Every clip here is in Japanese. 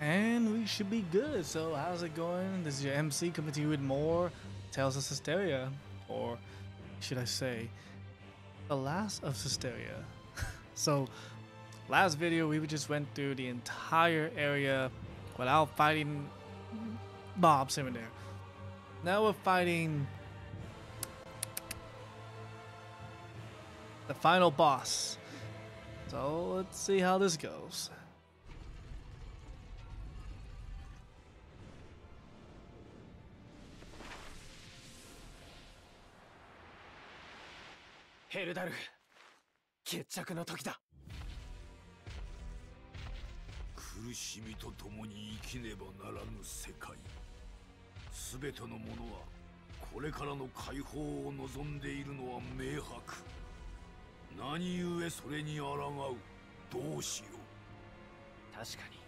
And we should be good. So, how's it going? This is your MC coming to you with more Tales of Hysteria. Or should I say, The Last of Hysteria. so, last video, we just went through the entire area without fighting mobs here and there. Now we're fighting the final boss. So, let's see how this goes. ヘルダルフ決着の時だ。苦しみと共に生きねばならぬ世界。全ての者はこれからの解放を望んでいるのは明白。何故それに抗う？どうしよう？確かに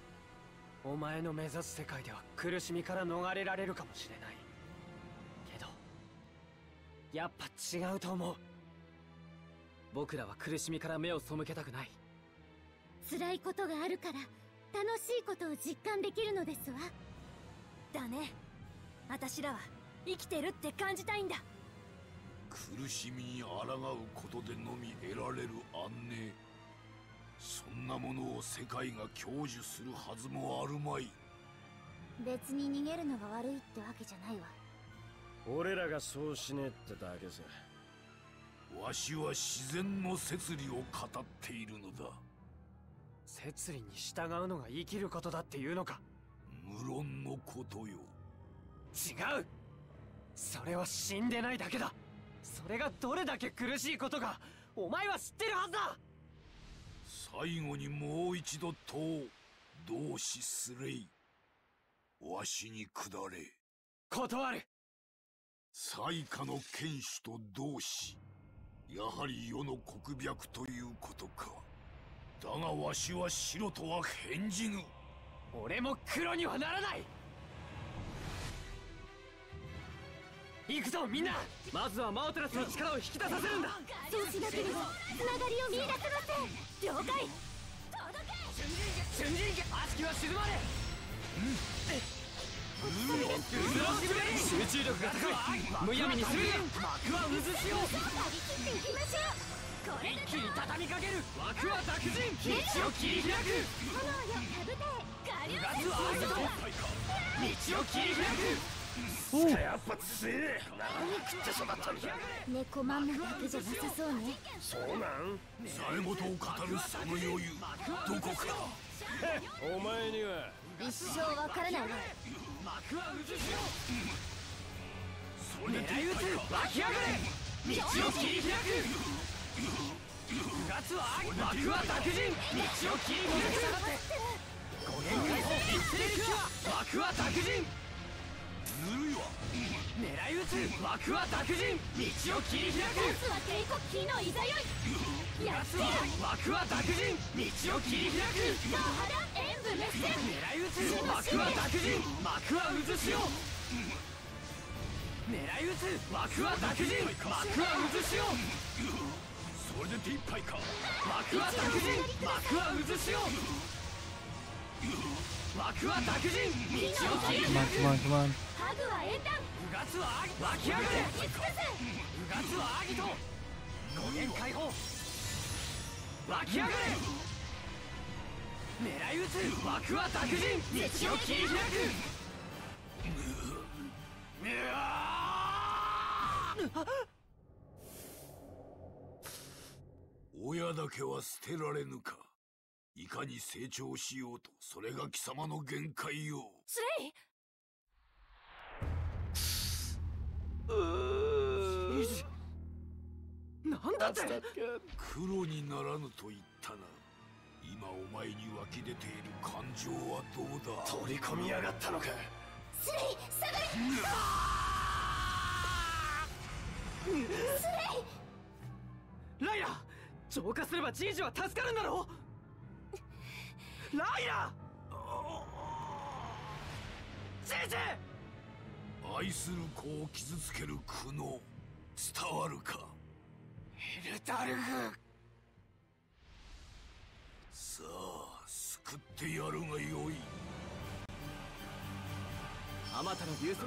お前の目指す世界では苦しみから逃れられるかもしれない。けどやっぱ違うと思う僕らは苦しみから目を背けたくない。辛いことがあるから楽しいことを実感できるのですわ。だね。私らは生きてるって感じたいんだ。苦しみに抗うことでのみ得られる安寧。そんなものを世界が享受するはずもあるまい。別に逃げるのが悪いってわけじゃないわ。俺らがそうしねえってだけさわしは自然の摂理を語っているのだ。摂理に従うのが生きることだっていうのか。無論のことよ。違う。それは死んでないだけだ。それがどれだけ苦しいことかお前は知ってるはずだ。最後にもう一度問う。同志すれい。わしに下れ。断る。最下の剣士と同志やはり世の国白ということか。だがわしは白とは返じぬ。俺も黒にはならない。行くぞみんな。まずはマオテラスの力を引き出させるんだ。そうしなければつながりを見出せません。了解。瞬人悪しきは静まれ集中力が高いむやみにするな幕は渦潮一気に畳みかける枠は濁人道を切り開く炎よかぶて我流ガスはアウト道を切り開くやっぱ強え何食って育ったんだ猫まんまだけじゃなさそうねそうなんざれ言を語るその余裕どこかお前には一生わからないわ幕は渦潮それで狙い撃つ湧き上がれ。道を切り開く。ガスは幕は濁人。道を切り開く。五限解放一斉キュア幕は濁人。ずるいわ狙い撃つ。幕は濁人道を切り開くガスは帝国キーのいざよいやつ。は幕は濁人道を切り開くド肌演武熱戦狙い撃つ。幕は濁人幕は渦潮狙い撃つ。幕は濁人幕は渦潮それで手一杯か幕は濁人幕は渦潮幕は濁人道を切り Come 開 on, く come on, come on. ハグは英単うがつはアギ湧き上がれ突き尽くせうがつはアギト五限解放湧き上がい撃つ幕は濁人道を切り開くうわ親だけは捨てられぬかいかに成長しようとそれが貴様の限界よ。スレイ！なんだって！黒にならぬと言ったな。今お前に湧き出ている感情はどうだ？取り込みやがったのか。スレイ！下がれ！ライラ浄化すればじいじは助かるんだろライラじいじ愛する子を傷つける苦悩伝わるか？エルダルフさあ救ってやるがよい。あまたの流星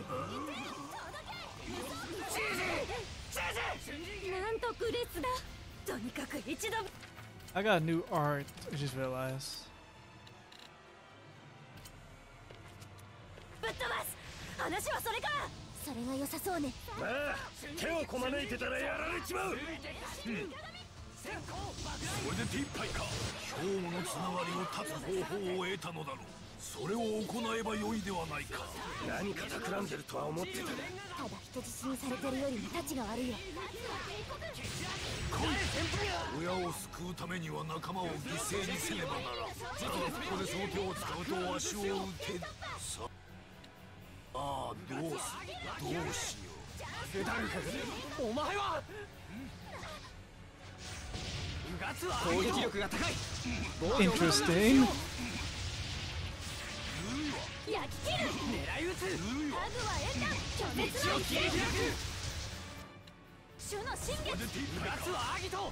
なんとグレスだ。とにかく一度。I got a new art. I just realized. ぶっ飛ばす。話はそれか。それが良さそうね。ああ手をこまねいてたらやられちまう。それでティッパイか。兵庫のつながりを断つ方法を得たのだろう。それを行えばよいではないか。何か企んでるとは思ってた。ただ人質にされてるよりもたちが悪いよ。親を救うためには仲間を犠牲にせねばならん。ここでその手を使うとわしを撃てさああどうするどうしようルダルフお前はうがつは攻撃力が高い Interesting. 焼き切る狙い撃つハグは縁だ拒絶の切り開く主の心うこれでティッうがパイかつはアギト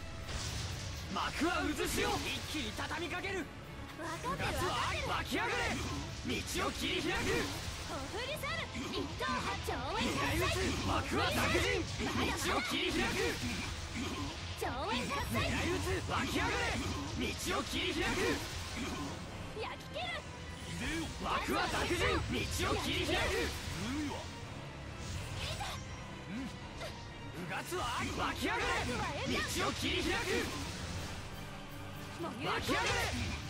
幕は渦潮一気に畳みかける分かってるうがつは湧き上がれ道を切り開くお振り去る一等波超狙い円喝撃つ幕は濁人道を切り開く采超円喝采狙い撃つ湧き上がれ道を切り開く。焼き切る幕は濁人道を切り開くうがつは湧き上がれ。道を切り開く。もう湧き上がれ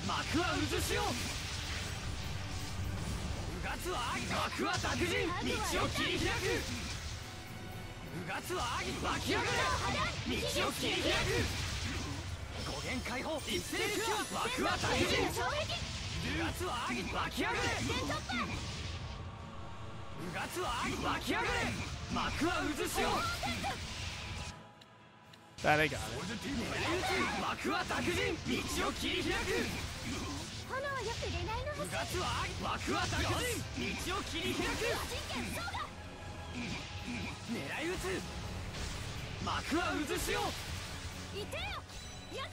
幕は渦潮うがつは幕は濁人道を切り開くうがつはアギ湧き上がれ道を切り開く五限解放一斉に幕は濁人衝撃うがつは湧き上がれうがつはアギ湧き上がれ幕は渦潮 That I got it. 幕は濁人道を切り開く炎よく恋愛のは幕は濁人道を切り開く狙い撃つ。幕は渦潮いてよ。やっ。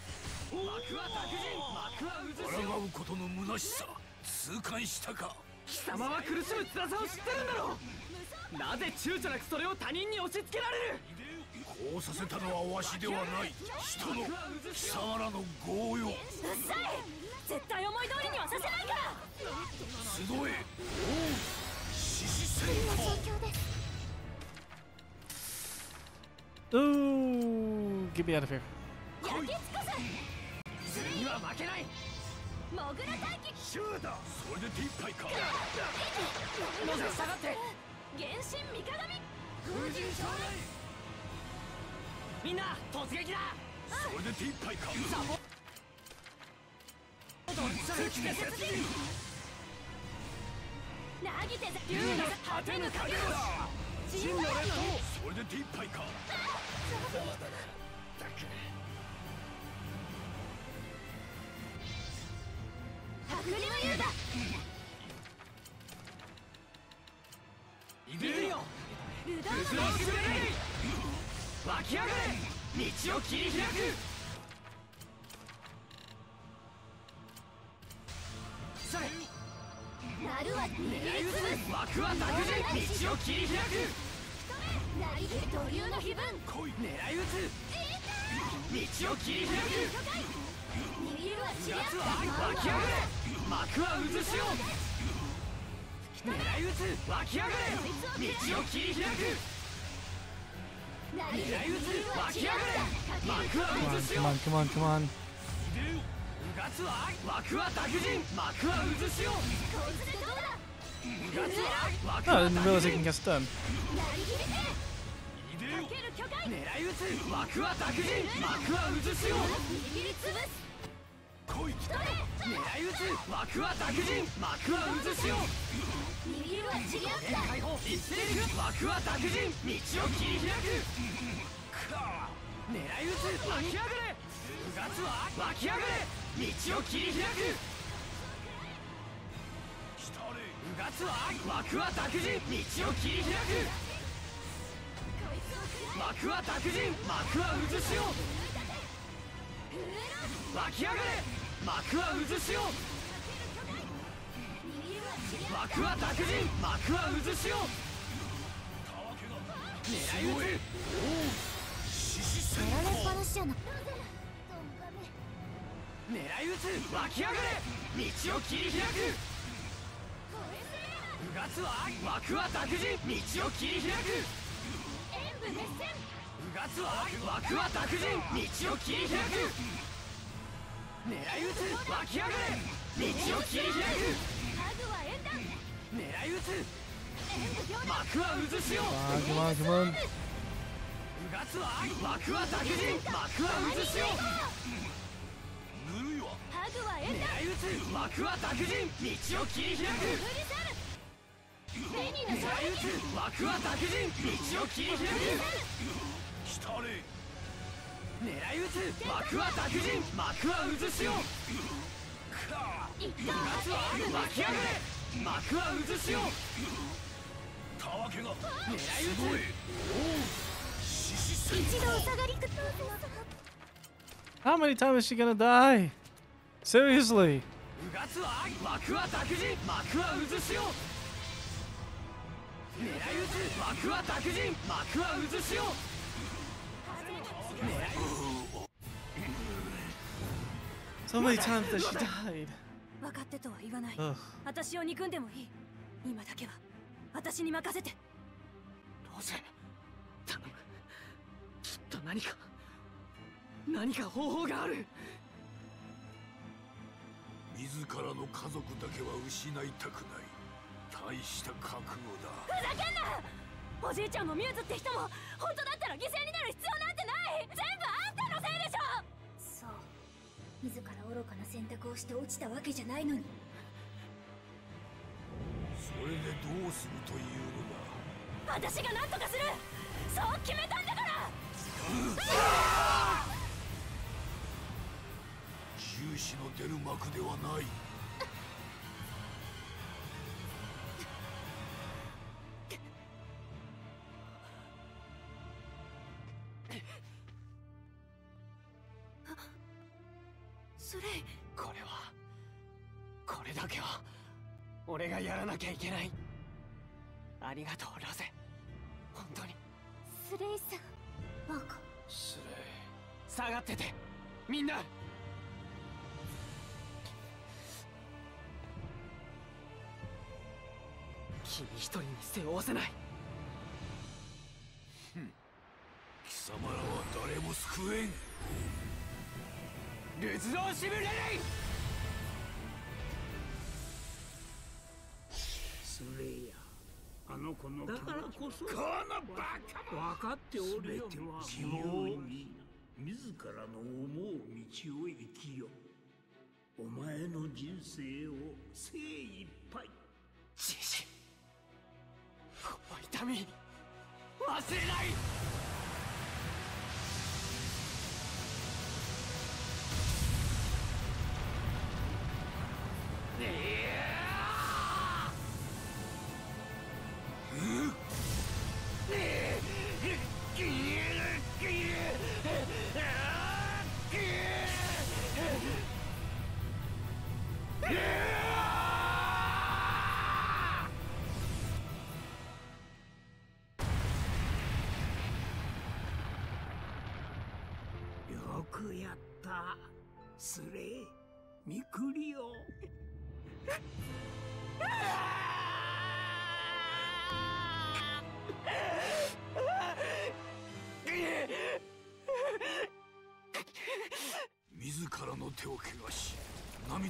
幕は濁人幕は渦潮抗うことの虚しさ。痛感したか貴様は苦しむ辛さを知ってるんだろう。なぜ躊躇なくそれを他人に押し付けられるこうさせたのはわしではない。人の貴様らの業よ。うっさい。絶対思い通りにはさせないから。集え王獅子戦今闘状況です Ooh, get me out of here. 焼き尽くすには負けない。モグラ待機。シューだそれでティッパイか。のせ下がって。原神三鏡風神将来みんな突撃だ。それでティッパイか。関で接近なぎて。ざ竜の果てぬ影だ神話のそれでティッパイか。白竜優だ。いでるよ。ルド渦を滑れ湧き上がれ道を切り開く。それ。なるは握り狙い撃つ幕は濁人道を切り開くなぎて土竜の碑文来い。狙い撃つ。道を切り開く。握るはう知り合っがつ。は湧き上がれ。幕は渦潮狙い撃つ。湧き上がれ。道を切り開く。Come on, come on, come on. Oh, I didn't realize I can get stunned. なりきりてい来い狙い撃つ幕は濁人幕は渦潮握るは知り合った解放一斉に幕は濁人道を切り開く狙い撃つ湧き上がれうがつは湧き上がれ道を切り開く来たれうがつは幕は濁人道を切り開く幕は濁人幕は渦潮湧き上がれ幕は渦潮幕は濁人幕は渦潮狙い撃つ。やられっぱなしじゃな狙い撃つ。湧き上がれ。道を切り開く。うがつは枠は濁人道を切り開く。うがつは枠は濁人道を切り開く。狙い撃つ湧き上がれ道を切り開く狙い撃つ幕は渦潮 on. うがつは幕は濁人幕は渦潮ぬる。いわハグはエン狙い撃つ幕は濁人道を切り開くベニーの狙い撃つ幕は濁人道を切り開く。来たれ狙い撃つ。幕は濁人。幕は渦潮。う。がつは湧き上がれ。幕は渦潮。たわけが。狙い撃つ。おいおう。獅子戦一度お下がりく How many times is she gonna die? Seriously? So many times that she died. 分かってとは言わない.私を憎んでもいい。今だけは私に任せて。ロゼ頼む。きっと何か何か方法がある。自らの家族だけは失いたくない。大した覚悟だ。ふざけんなおじいちゃんもミューズって人も本当だったら犠牲になる必要なんてない！全部あんたのせいでしょ！そう。自ら愚かな選択をして落ちたわけじゃないのに。それでどうするというのだ？私が何とかする！そう決めたんだから！重視の出る幕ではない俺がやらなきゃいけない。ありがとうロゼ。本当に。スレイさん。バカスレイ。下がってて。みんな。君一人に背負わせない。貴様らは誰も救えん。ルズローシブレレイスレイヤあの子のだからこそこのバカ分かっておるよ。全ては自由に自らの思う道を生きよお前の人生を精一杯。じじこの痛み忘れない。よ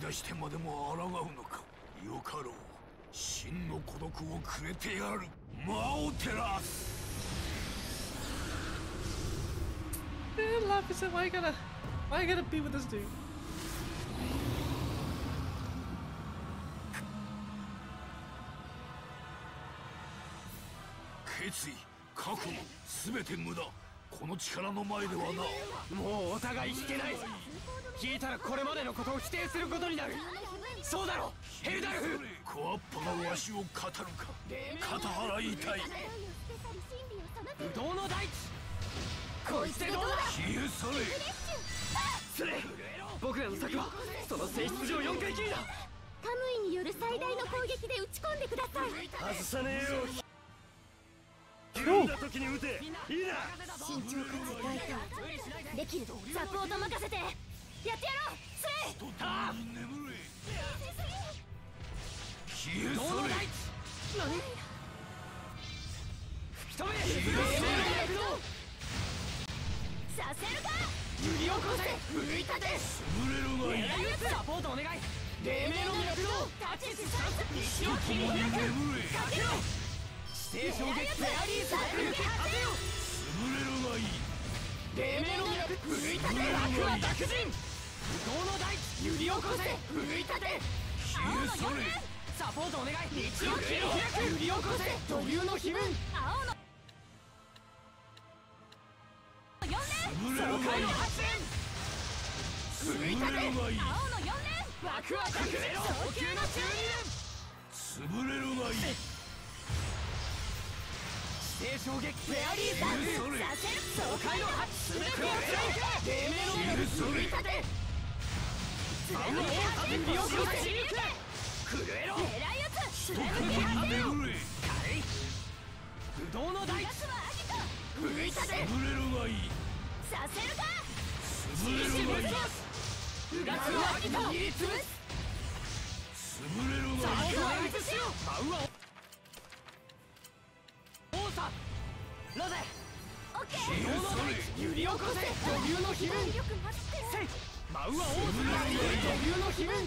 涙してまでも抗うのか。よかろう。真の孤独をくれてやる。魔を照らす。Man, Lapis said, why you gotta, why you gotta be with this dude? 決意覚悟全て無駄。この力の前ではな。もうお互い聞けない聞いたらこれまでのことを否定することになる。そうだろヘルダルフ。小アッパがわしを語るか。肩払いたい不動の大地。こいつでどうだ？消え去れ。スレイ僕らの策はその性質上4回きりだ。カムイによる最大の攻撃で打ち込んでください。外さねえよ。おんだ時に撃て。いいな。慎重かつ大胆。できる。サポート任せてやってやろうスレイと共に眠れ消え去れ吹き飛べさせるか揺り起こせ奮い立て潰れるがいいサポートお願い黎明の脈動立ちしさ石を切り開く眠れ指定衝撃フェアリーサークル決定よ潰れるがいい黎明の脈奮い立て悪は濁人動の大地揺り起こせ奮い立て消え去れサポートお願い道を切り開く揺り起こせ土流の悲鳴青の4連潰れるがいい発電潰れるがいい青の4連ワクワクくれろ早急の12潰れるがいい指定衝撃フェアリーサークル消え去れさせる爽快の発全てをくれ黎明の脈奮い立て青の大揺り起こせ震えろ狙い撃つと共に眠れ不動の大地奴はアギト奮い立て潰れるがいいさせの演出しよう真上王さなぜオッケー消え去れ揺り起こせ土流の悲鳴せい真上王さ土流の悲鳴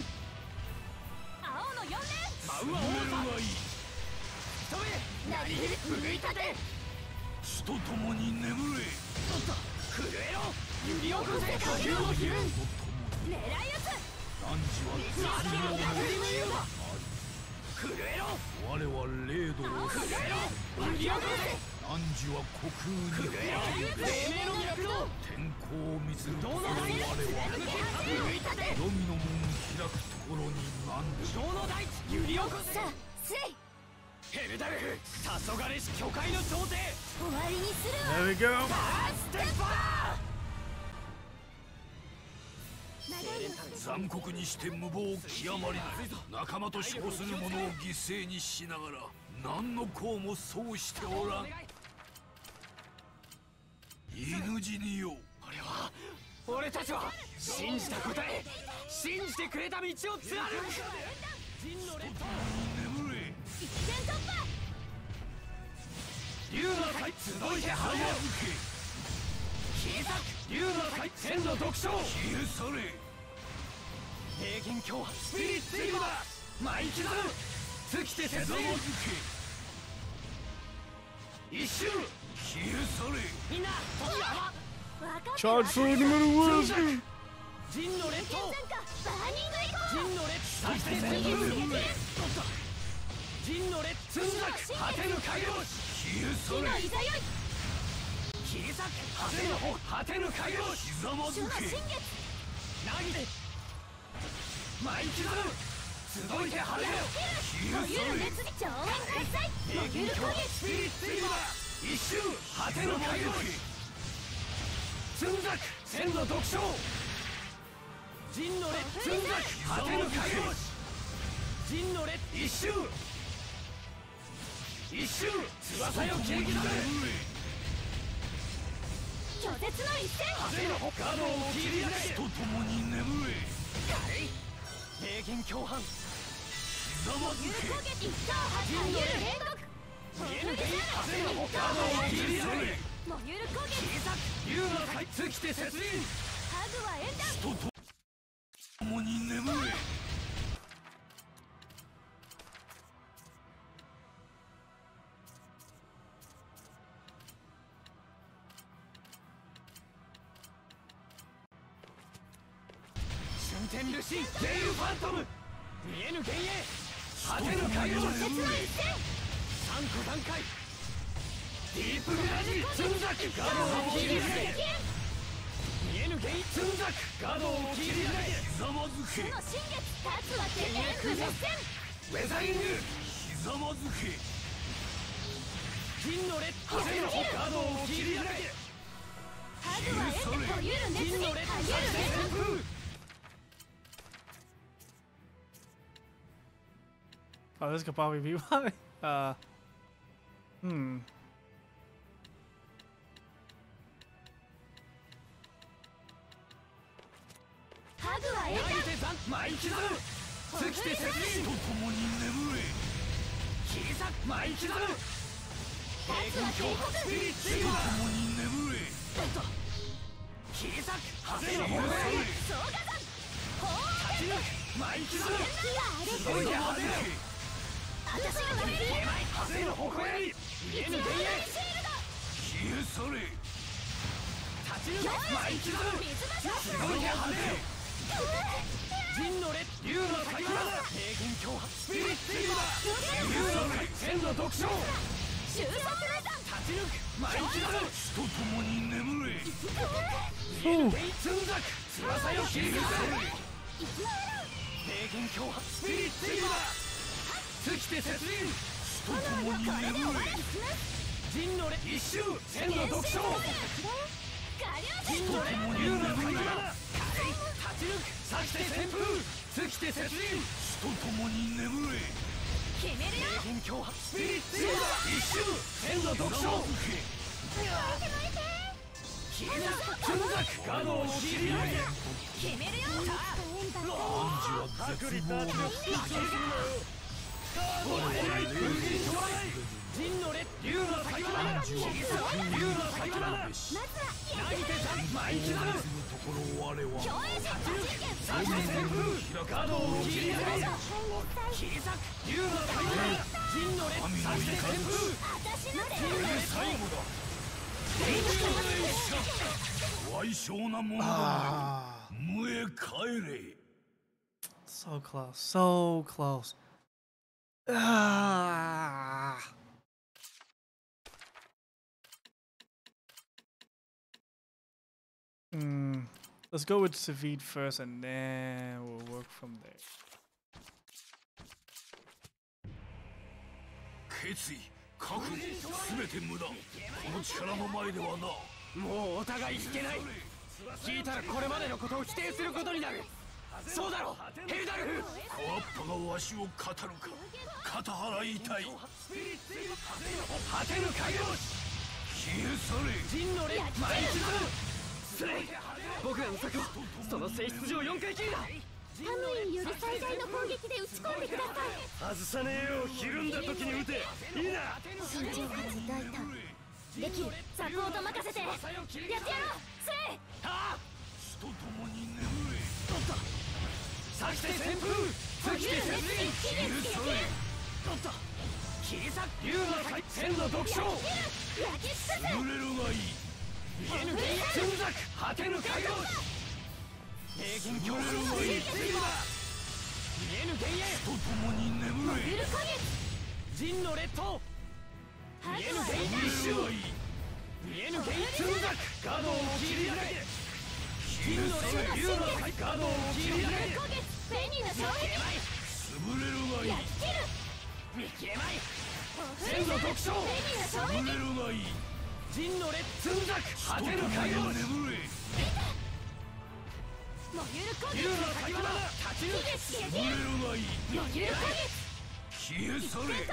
青の4連真上王潰れるさがい。い。なりひり奮い。立て死と共に眠れおっと震えろ揺り起こせ土流の悲鳴狙い。撃つ汝はさあ絶妙な振り向よ震えろ我は零度を震えろ揺り起こ汝は虚空にせ震えの脈動天候を見つる。どうの我は奮い立て黄泉の門開くところに何不動の大地揺り起こせさあスレイヘルダルフ黄昏し巨海の頂点終わりにする。わ There we go. ステッパ残酷にして無謀極まりない仲間と称する者を犠牲にしながら何の功もそうしておらん。犬死によ俺は俺たちは信じた答え信じてくれた道を貫く。陣の列島眠れ一点突破竜の会集いて春よ切り裂く竜の会千の独唱消え去れ平原強破スピリッツリバー舞い刻む尽きてひざ節まずけ一周消え去れ。みんな時は分かった Charge for animal world. 陣の列島バーニングイコ陣の列そして眠れ戦軍陣の列つんざく果てぬ海洋消え去ーのれ。いざよい切り裂く果てぬ方果てぬ海洋ひざまずけ主の新月なぎで？舞い刻む集いて晴れよ。消え去れ。という熱に超円開催平燃ゆる攻均強スピリッツリバー一周果てぬ海洋つんざく千の独唱。陣の列つんざく果てぬ海洋陣の列一周。一周翼よ切り刻め拒絶の一戦。風のガードを切り裂け。と共に眠れ。平均共犯。ひざまずけ。攻撃。一等発火ゆる連続竜の会尽きて接輪ハグは演談と。共に眠れガードを切り裂け見えぬ原因ツンザクガ ードを切り裂けひざまずけ主の新月立つは天然不熱戦ウェザリングひざまずけ銀の列風のガードを切り裂けハグは演談とゆる熱に銀の列はゆる連続旋風 Oh, this could probably be why. Uh, hmm. ハグは得た投げて残舞い刻む尽きて雪死と共に眠れ切り裂く舞い刻む平均強化スピリッツと共に眠れ切り裂く派手のほぐれ総火山立ち抜く舞い刻む火が荒れすごいで派手よ私が止める派手のほこり見えぬ幻影消え去れ立ち抜く舞い刻む水場所すごいで派手よ陣の列竜の先だ平均強化スピリッツイ竜の剣の独唱収束の山立ち抜く舞い刻む死と共に眠れつんざく翼よ切り裂け平均強化スピリッツイ尽きて雪輪死と共に眠れ陣の列一周千の独唱陣の列竜の先だ立ち抜く刺して旋風尽きて雪輪死と共に眠れ決めるよ平均強スピリッツ一周千の独唱切り裂くつんざくガードを切り上げ決めるよ暗示は。絶望の陣の列竜の先だ切り裂く竜の先だ投げて舞い刻むところ我は共演者多人権刺して旋風ガードを切り上げ切り裂く竜の先だ陣の列刺して旋風私の手最後だ賠償なものだ無へ帰れ so close, so close. Ah. Hmm. Let's go with Savid first, and then we'll work from there. 決意覚悟すべて無駄この力の前ではな。もうお互い引けない。聞いたらこれまでのことを否定することになる。そうだろヘルダル。フ小アッパがわしを語るか。肩払いたい。果てぬ海洋消え去れ。陣の列舞い刻むスレイ僕らの策はその性質上4回きりだ。ハムイによる最大の攻撃で打ち込んでくださ。い外さねえよひるんだ時に撃て。いいな。慎重かつ大胆できる。サポート任せて。やってやろう。スレイ死と共に眠れ刺して旋風。尽きて雪輪切りつけ焼切り裂く竜の先千の独唱。き尽くせ濡れるがいい見えぬ幻影つんざく果てぬ海洋平均強風スピリッツイルだ見えぬ幻影と共に眠れゆる影陣の列島見えぬ幻影一周がいい見えぬ幻影つんざくガードを切り上げ消え去れ竜のガードを切り上げ攻撃ペニーの衝撃潰れるがいい焼き切る見切れまいフ千の独唱ペニーの衝潰れるがいい陣の列つんざく果てぬ共海洋に眠れもゆる攻撃竜の先だ立ち抜け刺激潰れるがいいもゆる攻消え去れ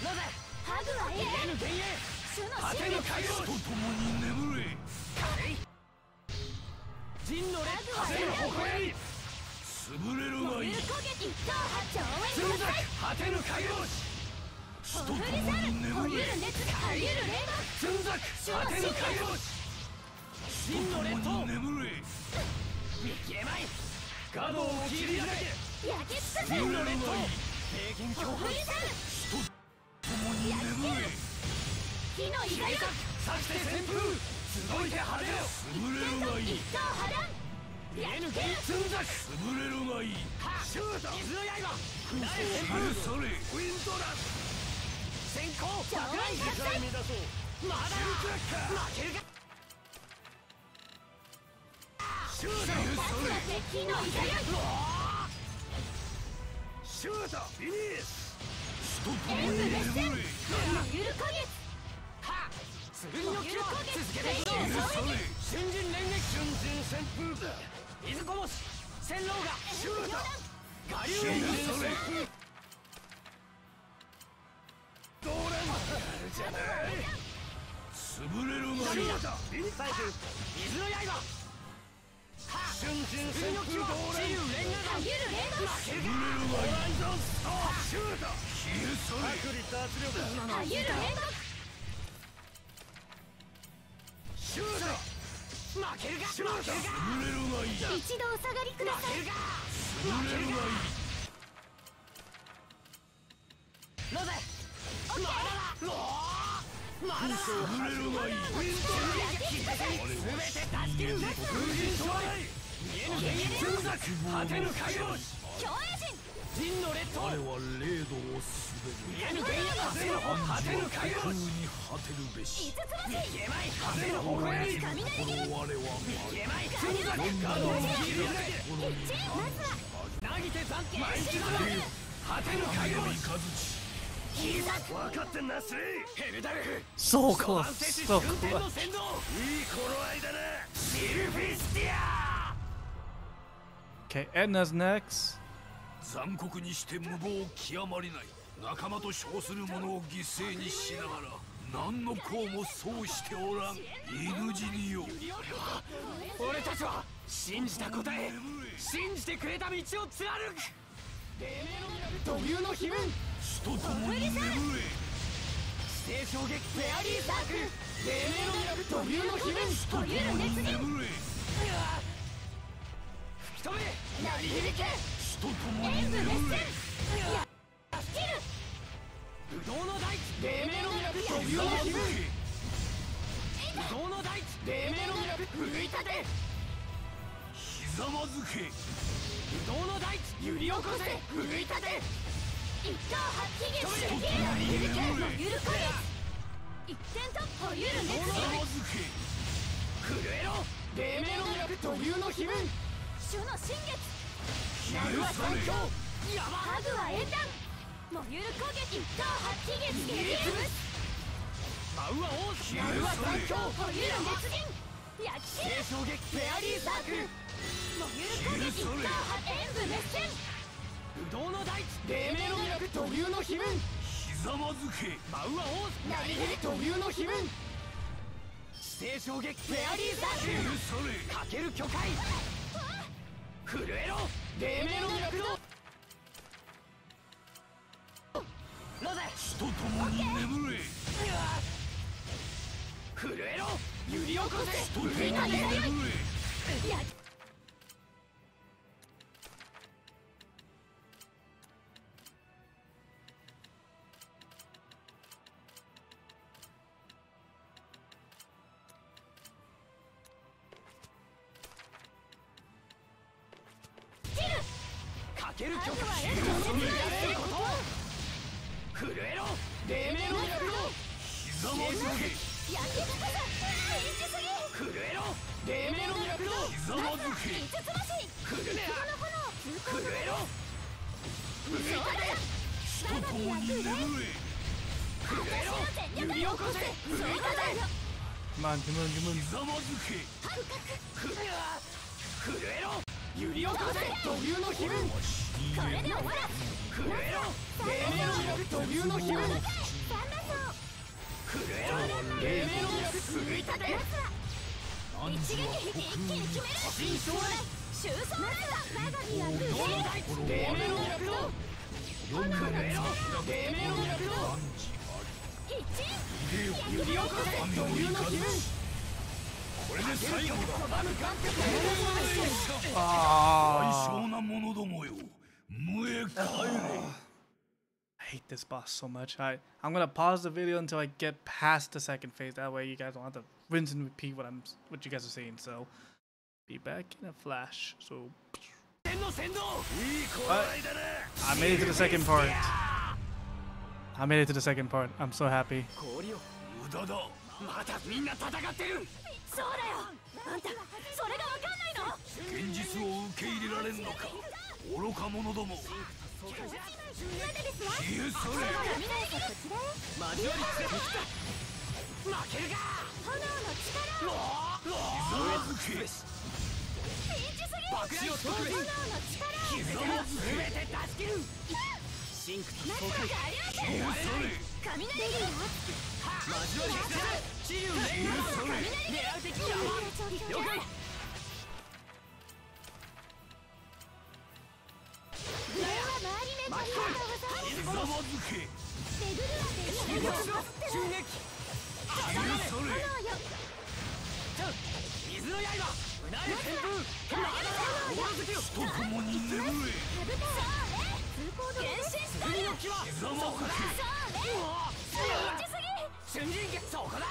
なぜハグは永遠ぬ幻影主の果てぬ海洋と共に眠れ陣の列果てぬ誇り潰れるがいいもゆる攻撃一等波超つんざ円火く果てぬ海洋死とに去るほ眠る熱はゆる霊つんざく果てぬ海洋死と陣の列島眠れ見切れまいガードを切り上げ力焼き尽くせ陣の列島平均強お振り去る共に眠れ火の威嚇刺して旋風す。ごいで派手よ潰れるがいい一等波乱見えぬ幻影つんざく潰れるがいいシュート水の刃船へ旋消え風去れウィンドラン先行超円喝采まだ負けるかシュート。消え去れ火の威嚇シュートフィニッシ死と共に眠れもゆる攻撃ュはっ剣のキロ続けていくぞ消え去れ春人連撃春人旋風水こぼし戦狼が我流炎潰れるがいいサイク水の刃春春戦の気は自由連下がげる連打潰れるがいい。消え去れ下げる連負けるが負けるが潰れるがいい。打一度お下がりください負けるが潰れる果てぬ海洋雷切り裂く分かってんなスレイヘルダルフ So 安 close. 静し So 寸前 close. の先導いい頃合いだなシルフィスティア Okay, Edna's next. 残酷にして無謀極まりない仲間と称する者を犠牲にしながら何の功もそうしておらん犬死によ俺たちは信じた答え信じてくれた道を貫く土竜の悲鳴死と共に眠れ指定衝撃フェアリーサークル黎明のミラク土竜の悲鳴死と共に眠れ吹き止め鳴り響け死と共に眠れ不動の大地黎明のミラク土竜の悲鳴不動の大地黎明のミラク奮い立てひざまずけ不動の大地揺り起こせ奮い立て一等発揮撃できり響けゆる攻撃一点突破ゆる熱震えろ黎明のミラク土竜の悲鳴主の新月鳴るは最強ハグは演弾燃ゆる攻撃一等発揮撃できる舞うは王鳴るは最強燃ゆる熱銀焼きフェアリーサークル燃ゆる攻撃一等発演武熱戦動の大地黎明のミラク土竜の悲鳴ひざまずけ。舞うは王鳴り響土竜の悲鳴指定衝撃フェアリーサーク。ル許されかける巨海。震えろ黎明のミラクルロゼ死と共に眠れ。震えろ揺り起こせ。死と共に眠れける巨ハグは海演武熱戦やれること震えろ黎明のミラクルひざまずけ焼き尽くすリーチすぎ震えろ黎明のミラクルひざまずけ五つ星震えこの炎通行震えろ奮い立て死と共に眠れ震えろ揺り起こせ奮い立て Come on, come on, come ひざまずけ震えろ揺り起こせ土竜の悲鳴これで終わら震えろ黎明のミラク土竜の悲鳴震えろ黎明のミラク奮い立て一撃引き一気に決める新将来終走長身は無不動の大地黎明のミラクル震えろ黎明のミラクル一致揺り起こせ土竜の悲鳴 I hate this boss so much. I I'm gonna pause the video until I get past the second phase. That way you guys don't have to rinse and repeat what I'm what you guys are seeing. So be back in a flash. So but I made it to the second part. I made it to the second part. I'm so happy. そうだよ。あんたそれがわかんないの？現実を受け入れられんのか？愚か者どもまだですわ消え去れ。雷がこちらへ交わりつけ負けるか炎の力ひざまずけ爆死を特別傷を全て出し切るシンクと爽快雷交わり治癒連撃狙う敵には了解グレは周り面ありがとうございますひざまずけレグルアで。シンク襲撃それ水の刃うなれ旋風まだだ物好きよと共に眠れそうね通行止めです次の木はひざまずけうわ瞬人撃そこだ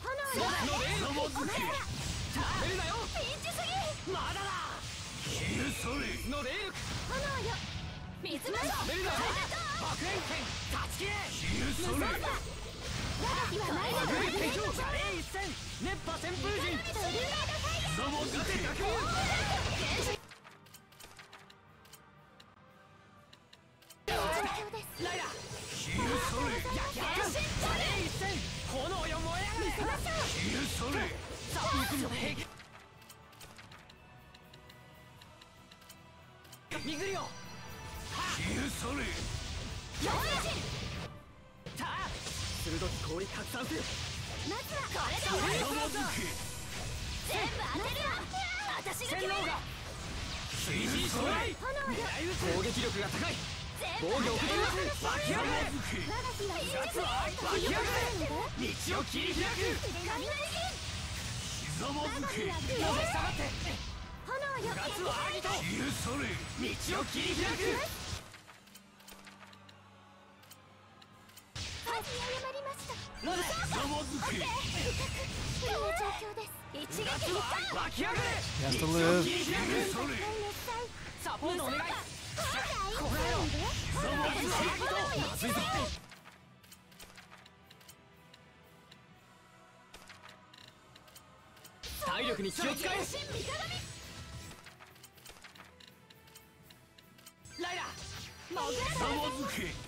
炎よひざまずけ食べるなよピンチすぎ。まだだ。消え。去れの霊力炎よ。水ま食べるなよ。爆炎剣断ち切れ消え。去れ我が日はない。爆炎の剣邪霊一戦熱波旋風陣トルネードファイヤひざまずけーせまずはこれでひざまずけ全部当てるよ私が決める洗脳が消え去れ炎よ攻撃力が高い防御を振ります湧き上がれずけ我が日はピンチす湧き上がれ道を切り開くひざまずけなぜ下がって炎よガツをアギト消え去れ道を切り開くなぜひざまずけという状況です一撃ガツを必完湧き上がれ He has to 道を live. 切り開くそれ熱祭サポートお願いこらえろガツをアギトまずいぞ体力に気を使えライラひざまずけ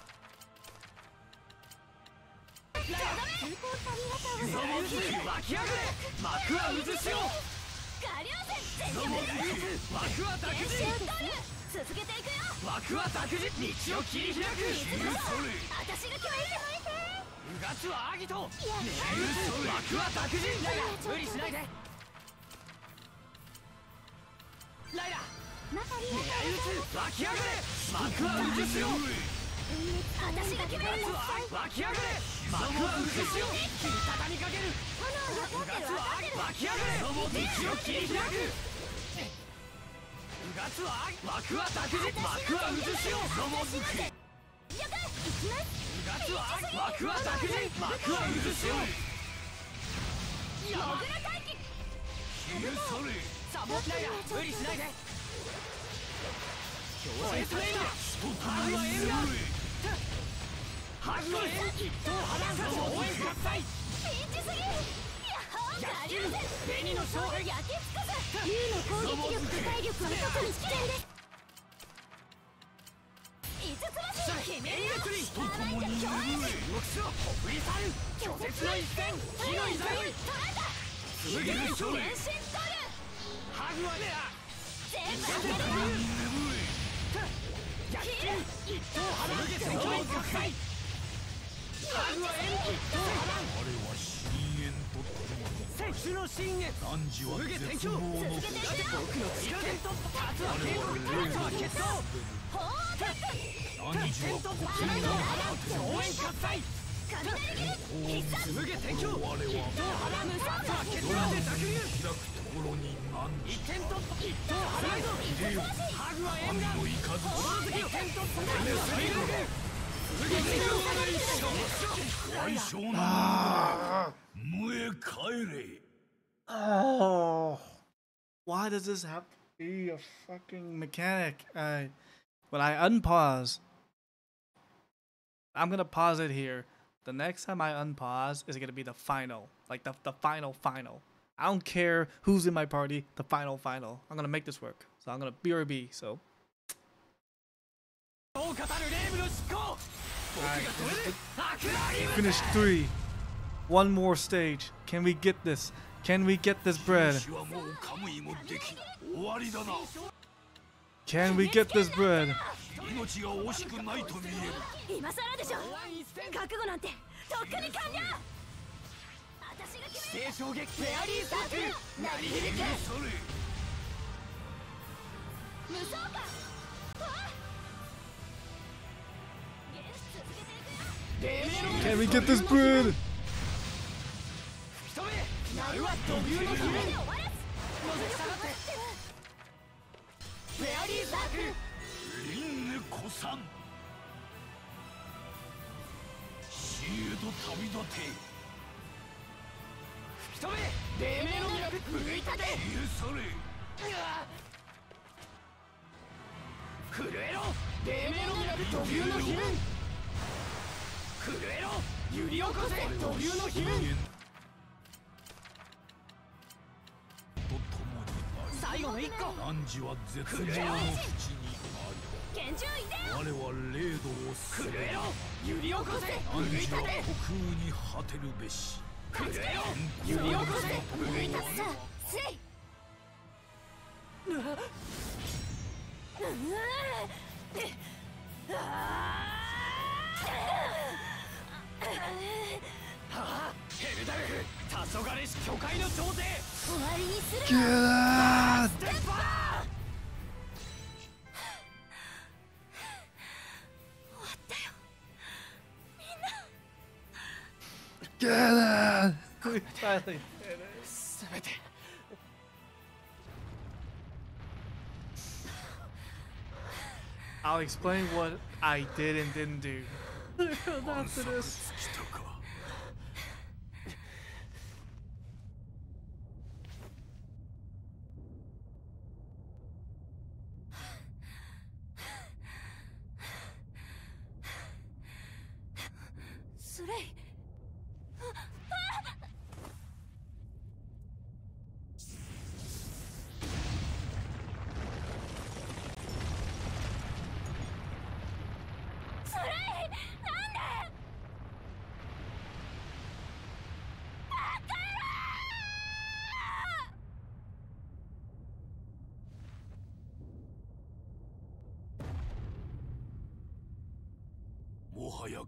通行ありがとうござい狙い撃つ湧き上がれ幕は渦潮我流戦全力狙い撃つ幕は濁練習人取る続けていくよ幕は濁人道を切り開く消え去れ私が決めるうがつはアギトいや幕は濁人ライラ無理しないでライラ中に狙い撃つ湧き上がれ幕は渦潮私が決めるき上がれ一気に畳みかける炎よ分かって！る夏は分かってる湧き上がれ道を切り開くうがつは幕は幕は渦潮ざまずけ了解いきますうがつは幕は幕は渦潮モグラ待機消え去れサボライラ無理しないで強制トレーナー死と共に眠れハグは縁一等波乱さ応援喝采ピンチすぎやっほー我流戦紅の勝敗焼き尽くす竜の攻撃力と体力は特に危険です五つ星決めるよ死と共に眠れ動きしろ振り去る拒絶の一戦火のいざよい消え去れ全身取るハグはね全部当てるよ逆転一等波乱で応援喝采ハグは縁一等波乱我は深淵と共に摂取の新月汝は絶望の続けていくよ僕の力点突破 Oh, why does this have to be a fucking mechanic? I, when I unpause, I'm gonna pause it here. The next time I unpause is gonna be the final, like the, the final final. I don't care who's in my party, the final final. I'm gonna make this work. So I'm gonna BRB, so. Right, finish three. One more stage. Can we get this? Can we get this bread? Can we get this bread? 命が惜しくないと見える。今更でしょ。覚悟なんてとっくに完了。私が衝撃フェアリーサークル鳴り響け無双感あ。ゲース続けていくよ。黎明の Can we get this す。フェアリーサークルリンネコさん。死へと旅立て。吹き止め黎明の脈奮い立て消え去れ震えろ。黎明の脈土竜の悲鳴震えろ。揺り起こせ。土竜の悲鳴最後の一個。あり汝は絶望の我は霊道をす震えろ揺り起こせ奮い立て虚空に果てるべし震えろ揺り起こせ奮い立てさあスレイううはあヘルダルフ黄昏し巨海の頂点終わりにする。すべて I'll explain what I did and didn't do. After this. 来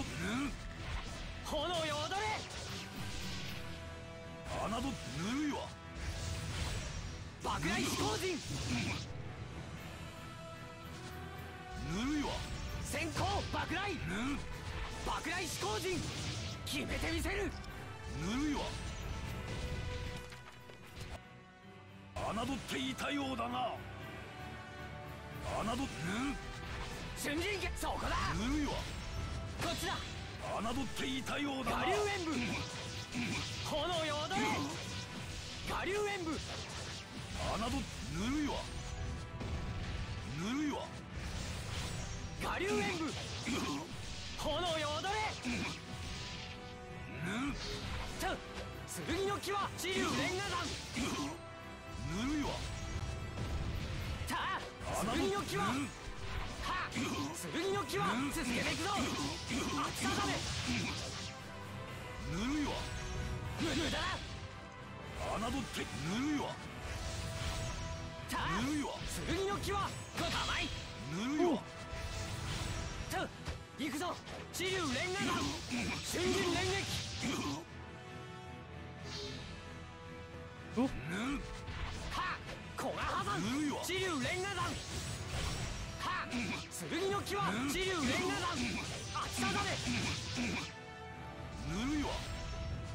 ぬ炎よ踊れ侮っぬるいわ爆雷飛行陣ぬるいわ先行爆雷ぬ爆雷飛行陣決めてみせるぬるいわ侮っていたよ。うだな侮っ春陣家そこだぬるいわこっちだ侮っていたようだな。我流演武。炎よ踊れ我流演武。侮っぬるいわ。ぬるいわ。我流演武。炎よ踊れぬた剣の際地流ぬるいわ。た侮っ剣の際剣の際続けていくぞ。秋雨ぬるいわ。無駄だ。侮ってぬるいわ。たぬるいわ。剣の際こ甘い。ぬるいわ。た行くぞ。地流連眼弾瞬陣連撃おはっ。古賀破山ぬるいわ。地流連眼弾はっ剣の際地流連眼弾秋田めぬるいわ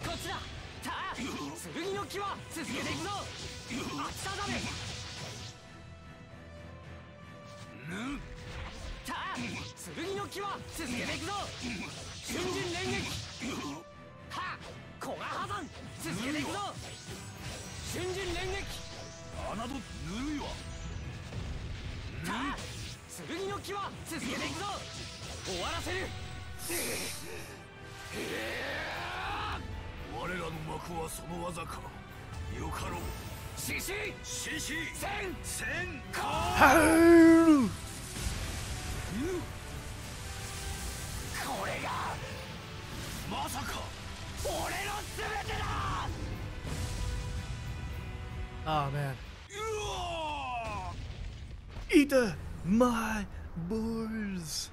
こっちだたあ剣の際続けていくぞ秋田めぬたあ剣の際続けていくぞ瞬陣連撃はっ古賀破山続けていくぞ瞬陣連撃侮ぬるいわたあ剣の際続けていくぞ。終わらせる。我らの幕はその技か。よかろう。獅子。獅子。戦。戦。はこれがまさか俺の全てだ。Oh man. Eat My boys.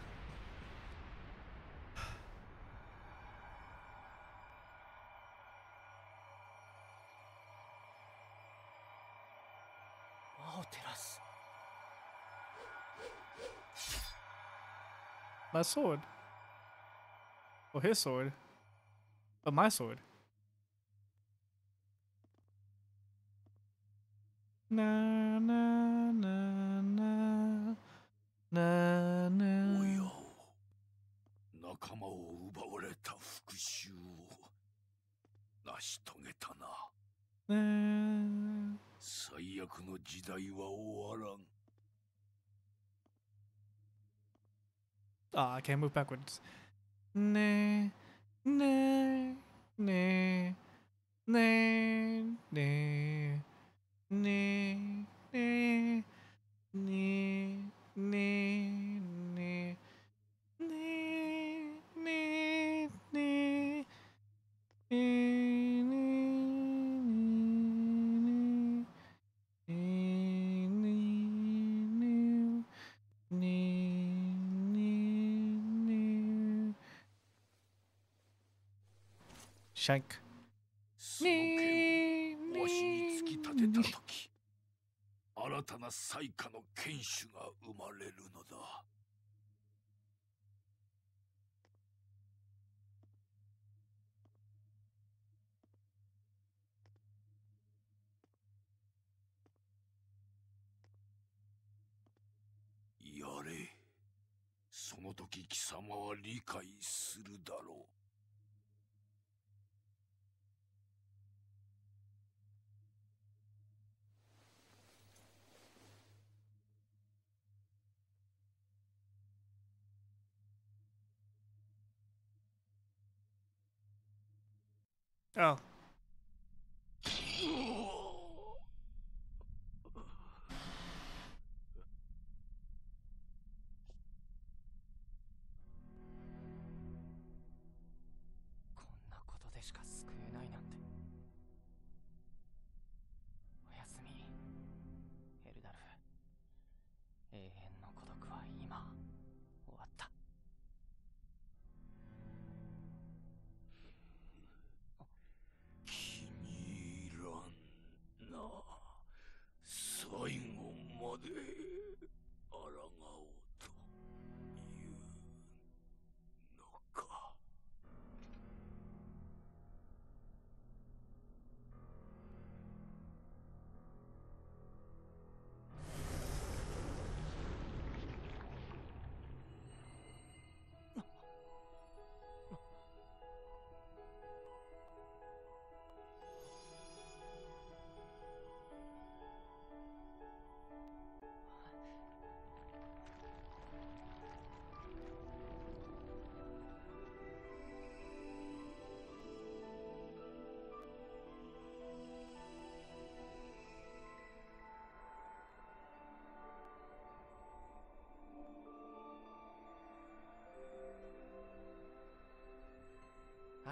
My sword. Or his sword. But my sword. Na na na. Na お na. や仲間を奪われた復讐を成し遂げたな na. 最悪の時代は終わらん Ah, I can't move backwards. Ne, ne, ne, ne, ne, シャンクその剣わしに突き立てた時新たな最下の剣種が生まれるのだ。Oh.「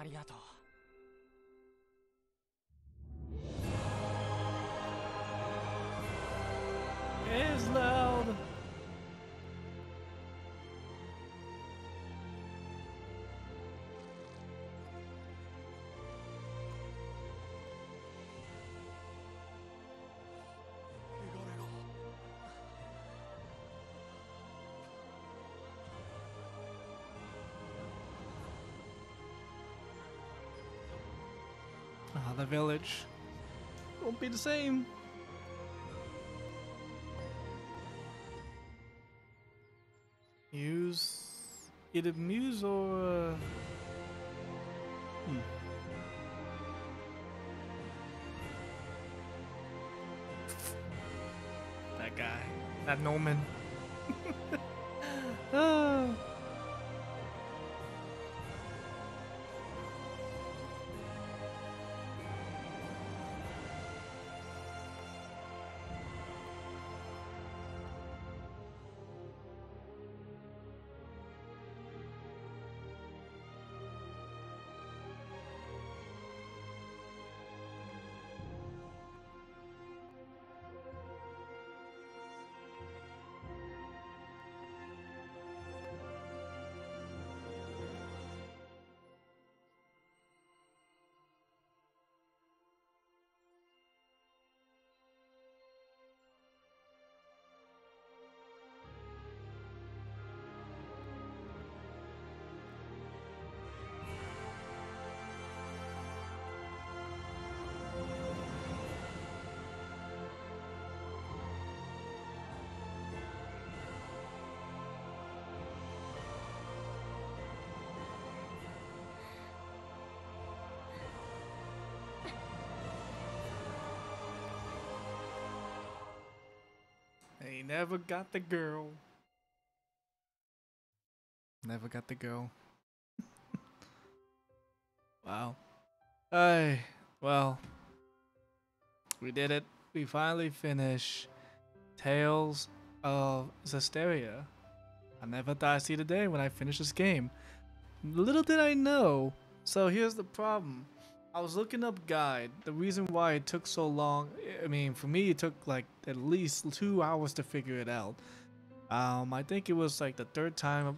ありがとう。The village won't be the same. Muse, either Muse or. Uh, hmm. That guy, that Norman. never got the girl. Never got the girl. wow. Hey, well, we did it. We finally finished Tales of Zestiria. I never thought I'd see the day when I finish this game. Little did I know. So here's the problem. I was looking up guide. The reason why it took so long, I mean, for me, it took like at least two hours to figure it out. Um, I think it was like the third time of,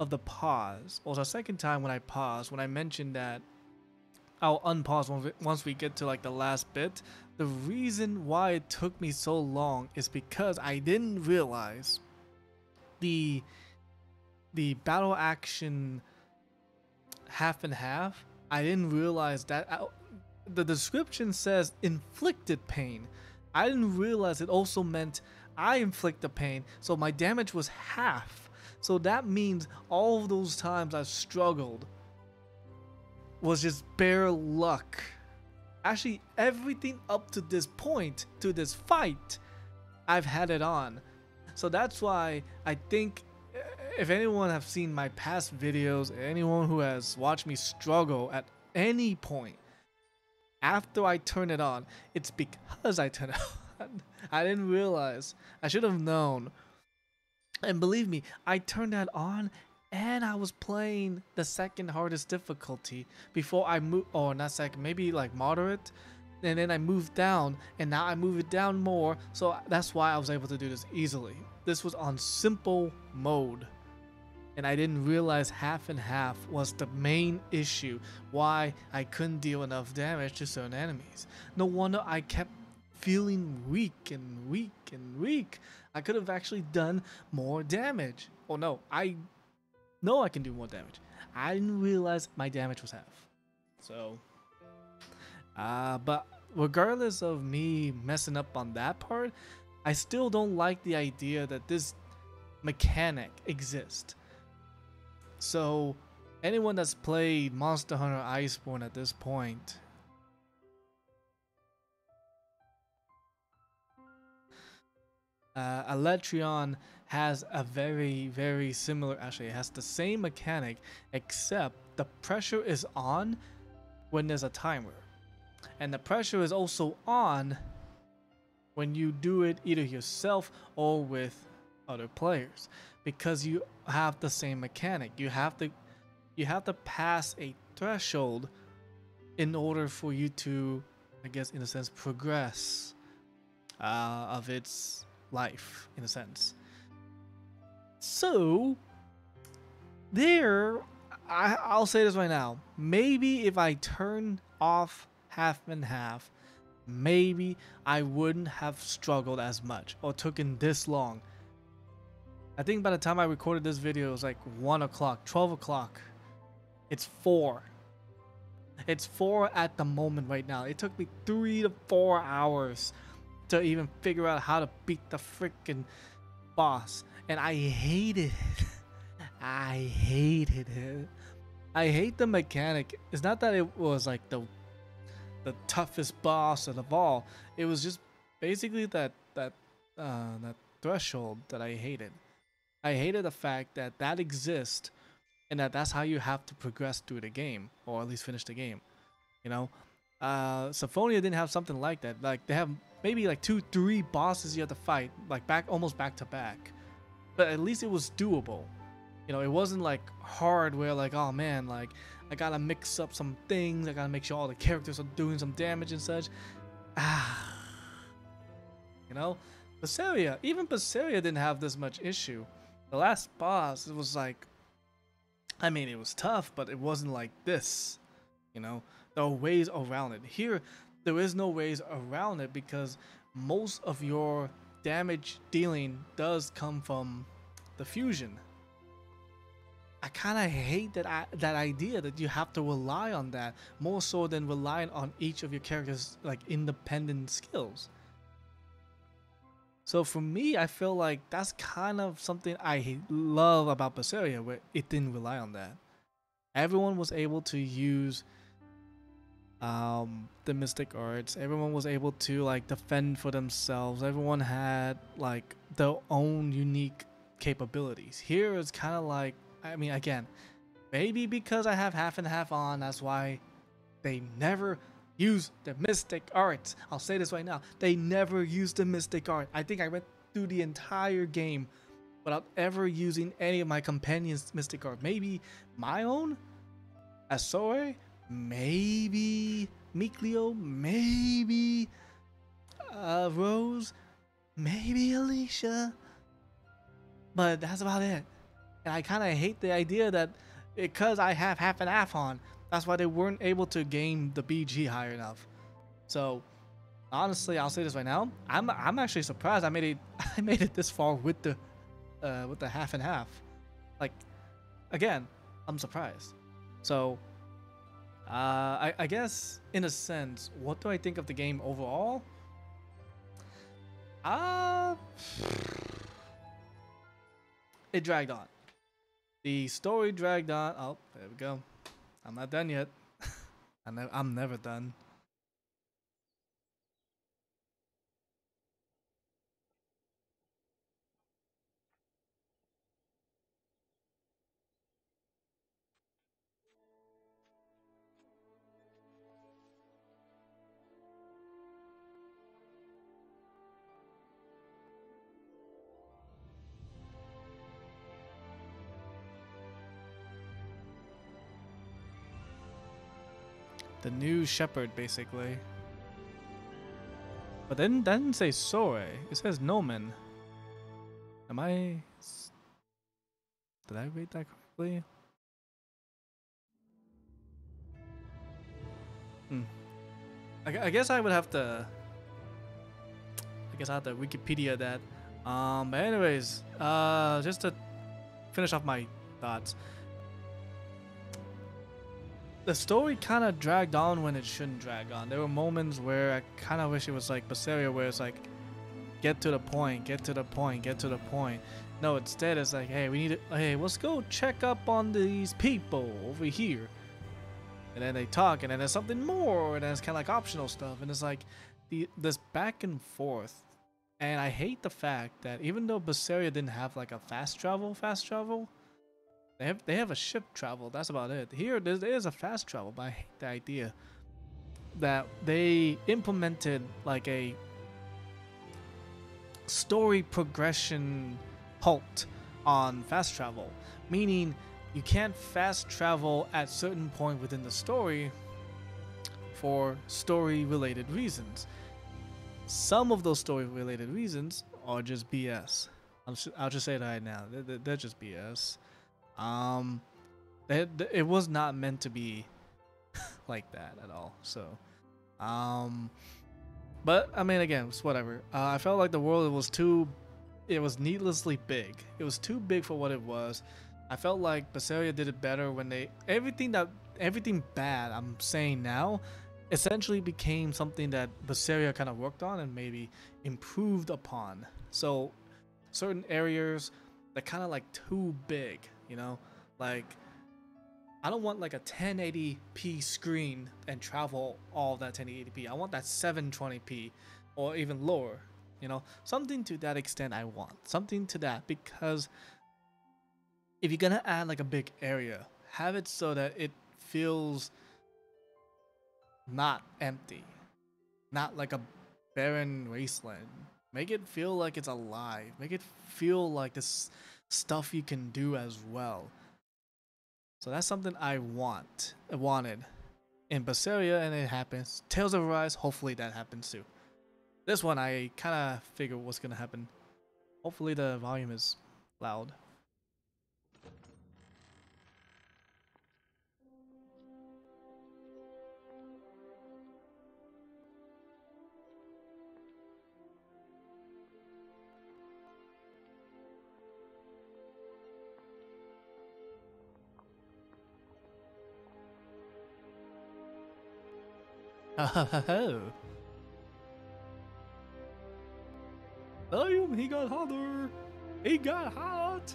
of the pause, or the second time when I paused, when I mentioned that I'll unpause once we, once we get to like the last bit. The reason why it took me so long is because I didn't realize the the battle action half and half I didn't realize that I, the description says inflicted pain. I didn't realize it also meant I inflict the pain, so my damage was half. So that means all of those times I struggled was just bare luck. Actually, everything up to this point, to this fight, I've had it on. So that's why I think if anyone have seen my past videos, anyone who has watched me struggle at any point after I turn it on, it's because I turn it on. I didn't realize. I should have known. And believe me, I turned that on and I was playing the second hardest difficulty before I move or oh, not second, maybe like moderate. And then I moved down and now I move it down more. So that's why I was able to do this easily. This was on simple mode and I didn't realize half and half was the main issue why I couldn't deal enough damage to certain enemies. No wonder I kept feeling weak and weak and weak. I could have actually done more damage. Oh no, I know I can do more damage. I didn't realize my damage was half. So, uh, but regardless of me messing up on that part, I still don't like the idea that this mechanic exists. So, anyone that's played Monster Hunter Iceborne at this point, uh, has a very, very similar, actually, it has the same mechanic, except the pressure is on when there's a timer. And the pressure is also on when you do it either yourself or with other players because you have the same mechanic. You have to you have to pass a threshold in order for you to, I guess, in a sense, progress uh, of its life, in a sense. So there, I, I'll say this right now. Maybe if I turn off half and half, maybe I wouldn't have struggled as much or taken this long I think by the time I recorded this video, it was like 1 o'clock, 12 o'clock. It's 4. It's four at the moment right now. It took me three to four hours to even figure out how to beat the freaking boss, and I hated it. I hated it. I hate the mechanic. It's not that it was like the the toughest boss of the all. It was just basically that that uh, that threshold that I hated. I hated the fact that that exists and that that's how you have to progress through the game or at least finish the game. You know, uh, Symphonia didn't have something like that. Like they have maybe like two, three bosses you have to fight, like back almost back to back. But at least it was doable. You know, it wasn't like hard where like, oh man, like I gotta mix up some things. I gotta make sure all the characters are doing some damage and such. Ah, you know, Berseria, even Berseria didn't have this much issue. The last boss, it was like, I mean, it was tough, but it wasn't like this. You know, there are ways around it. Here, there is no ways around it because most of your damage dealing does come from the fusion. I kind of hate that I, that idea that you have to rely on that more so than relying on each of your characters like independent skills. So for me, I feel like that's kind of something I love about Berseria, where it didn't rely on that. Everyone was able to use um, the mystic arts. Everyone was able to like defend for themselves. Everyone had like their own unique capabilities. Here it's kind of like, I mean, again, maybe because I have half and half on, that's why they never use the mystic art. I'll say this right now. They never use the mystic art. I think I went through the entire game without ever using any of my companions' mystic art. Maybe my own? Asore? Maybe Mikleo? Maybe uh, Rose? Maybe Alicia? But that's about it. And I kind of hate the idea that because I have half and half on, that's why they weren't able to gain the BG high enough. So honestly, I'll say this right now. I'm I'm actually surprised I made it I made it this far with the uh, with the half and half. Like again, I'm surprised. So uh, I, I guess in a sense, what do I think of the game overall? Uh it dragged on. The story dragged on. Oh, there we go. I'm not done yet. I'm, ne- I'm never done. The new shepherd, basically. But then that didn't say Sore. It says Nomen. Am I? Did I read that correctly? Hmm. I, I guess I would have to. I guess I have to Wikipedia that. Um. But anyways, uh, just to finish off my thoughts the story kind of dragged on when it shouldn't drag on. There were moments where I kind of wish it was like Berseria, where it's like, get to the point, get to the point, get to the point. No, instead it's like, hey, we need to, hey, let's go check up on these people over here. And then they talk, and then there's something more, and then it's kind of like optional stuff, and it's like the this back and forth. And I hate the fact that even though Berseria didn't have like a fast travel, fast travel, they have they have a ship travel. That's about it. Here there is a fast travel, but I hate the idea that they implemented like a story progression halt on fast travel, meaning you can't fast travel at certain point within the story for story related reasons. Some of those story related reasons are just BS. I'll just, say it right now. They're, they're just BS. Um, it, it was not meant to be like that at all. So, um, but I mean, again, it's whatever. Uh, I felt like the world was too, it was needlessly big. It was too big for what it was. I felt like Berseria did it better when they everything that everything bad I'm saying now essentially became something that Berseria kind of worked on and maybe improved upon. So certain areas that kind of like too big, you know, like I don't want like a 1080p screen and travel all that 1080p. I want that 720p or even lower, you know, something to that extent. I want something to that because if you're gonna add like a big area, have it so that it feels not empty, not like a barren wasteland. Make it feel like it's alive. Make it feel like this stuff you can do as well. So that's something I want, wanted in Berseria, and it happens. Tales of Arise, hopefully that happens too. This one, I kind of figure what's gonna happen. Hopefully the volume is loud. Oh. He got hotter. He got hot.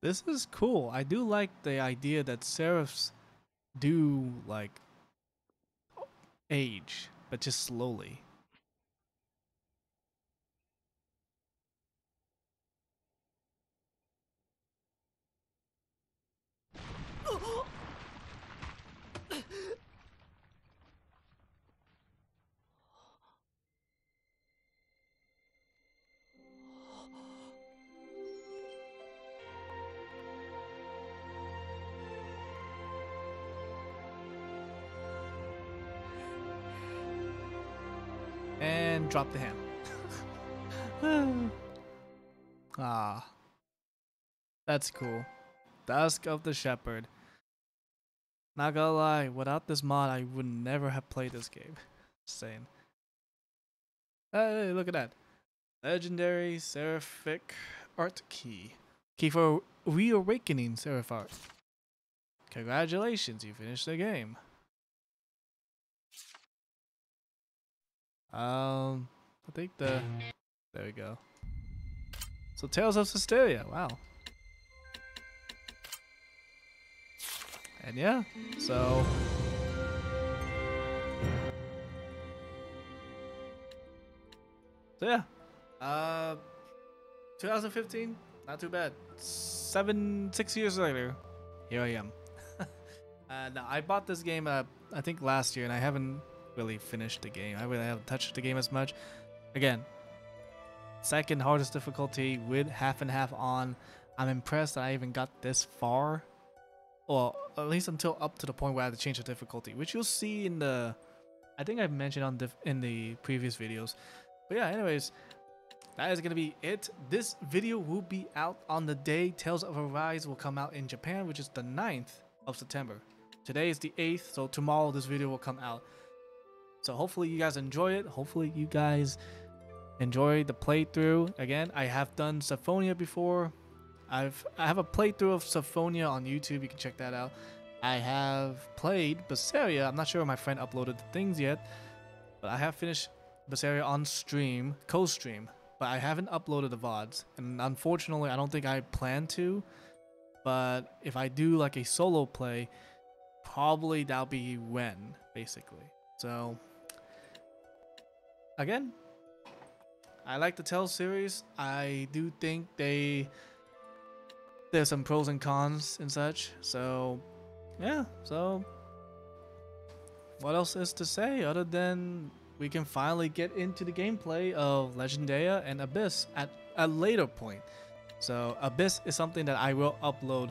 This is cool. I do like the idea that seraphs do like age, but just slowly. And drop the hand. ah. That's cool. Dusk of the Shepherd. Not gonna lie, without this mod, I would never have played this game. Just saying. Hey, look at that. Legendary Seraphic Art Key. Key for Reawakening Seraph Art. Congratulations, you finished the game. Um, I think the... There we go. So Tales of Systeria, wow. And yeah, so... So yeah, uh, 2015, not too bad. Seven, six years later, here I am. and I bought this game, uh, I think last year, and I haven't really finished the game. I really haven't touched the game as much. Again, second hardest difficulty with half and half on. I'm impressed that I even got this far. Well, at least until up to the point where I had to change the difficulty, which you'll see in the. I think I've mentioned on the in the previous videos. But yeah, anyways, that is gonna be it. This video will be out on the day Tales of Arise will come out in Japan, which is the 9th of September. Today is the 8th, so tomorrow this video will come out. So hopefully you guys enjoy it. Hopefully you guys enjoy the playthrough. Again, I have done Symphonia before. I've I have a playthrough of Symphonia on YouTube. You can check that out. I have played Berseria. I'm not sure if my friend uploaded the things yet, but I have finished Berseria on stream, co-stream, but I haven't uploaded the VODs. And unfortunately, I don't think I plan to. But if I do like a solo play, probably that'll be when, basically. So again, I like the Tell series. I do think they there's some pros and cons and such. So yeah, so what else is to say other than we can finally get into the gameplay of Legendaria and Abyss at a later point. So Abyss is something that I will upload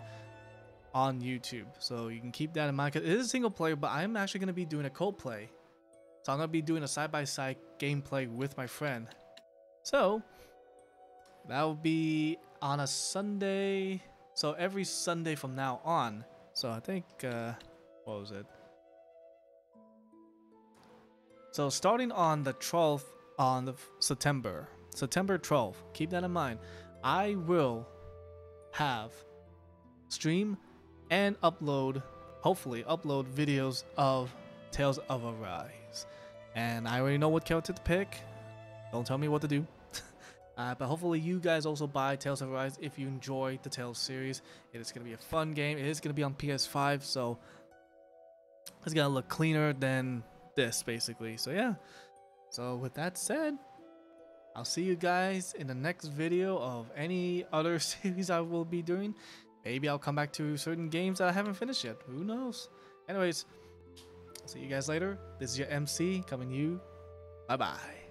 on YouTube. So you can keep that in mind. Cause it is single player, but I'm actually going to be doing a co-play. So I'm going to be doing a side-by-side gameplay with my friend. So that will be on a Sunday. So every Sunday from now on. So I think uh, what was it? So starting on the 12th on the September, September 12th. Keep that in mind. I will have stream and upload, hopefully upload videos of Tales of Arise. And I already know what character to pick. Don't tell me what to do. Uh, but hopefully you guys also buy Tales of Arise if you enjoy the Tales series. It is going to be a fun game. It is going to be on PS5, so it's going to look cleaner than this, basically. So yeah. So with that said, I'll see you guys in the next video of any other series I will be doing. Maybe I'll come back to certain games that I haven't finished yet. Who knows? Anyways, see you guys later. This is your MC coming to you. Bye bye.